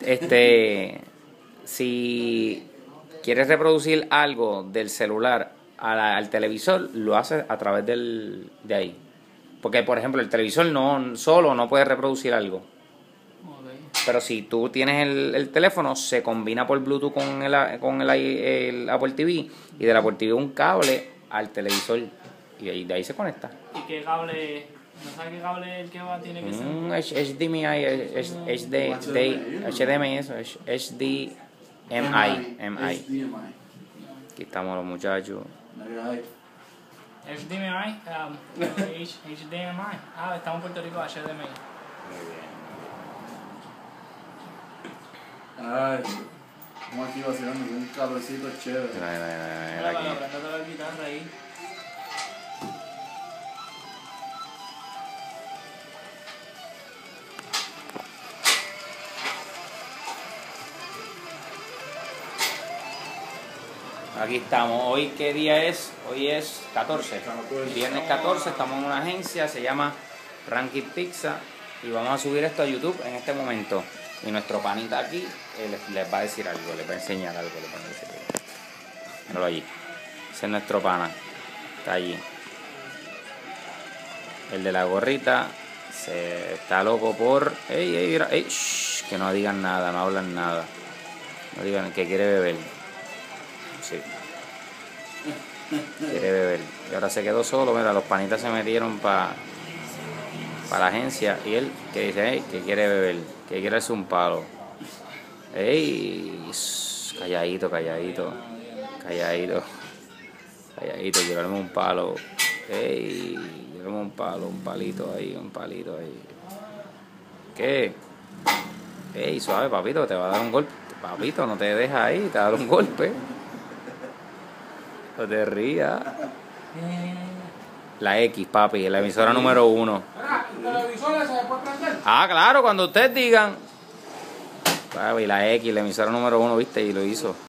Este, si quieres reproducir algo del celular al televisor, lo haces a través del, de ahí. Porque, por ejemplo, el televisor no solo no puede reproducir algo. Pero si tú tienes el, el teléfono, se combina por Bluetooth con el, con el, Apple TV y del Apple TV un cable al televisor y ahí, de ahí se conecta. ¿Y qué cable? ¿No qué cable el que va tiene que ser? Un H- HDMI, es- es- de- HDMI, eso, es HDMI, MI. Aquí estamos los muchachos. HDMI, um, H- HDMI. Ah, estamos en Puerto Rico, HDMI. Ay, como aquí vacilando con un cablecito chévere. La guitarra ahí. Aquí estamos. Hoy, ¿qué día es? Hoy es 14. Viernes 14, estamos en una agencia, se llama Ranking Pizza. Y vamos a subir esto a YouTube en este momento. Y nuestro panita aquí les, va a decir algo, les va a enseñar algo. Les va a decir. Míralo allí. Ese es nuestro pana. Está allí. El de la gorrita se está loco por. ¡Ey, ey! ¡Ey! que no digan nada, no hablan nada. No digan que quiere beber. Sí. Quiere beber. Y ahora se quedó solo. Mira, los panitas se metieron para la agencia. Y él que dice, "Ey, que quiere beber, que quiere hacer un palo. Ey, calladito, calladito. Calladito. Calladito, quiero un palo. Ey, quiero un palo, un palito ahí, un palito ahí. ¿Qué? Ey, suave, papito, te va a dar un golpe. Papito, no te dejas ahí, te va a dar un golpe. No te rías. La X, papi, la emisora número uno. Ah, claro, cuando ustedes digan. Papi, la X, la emisora número uno, viste, y lo hizo.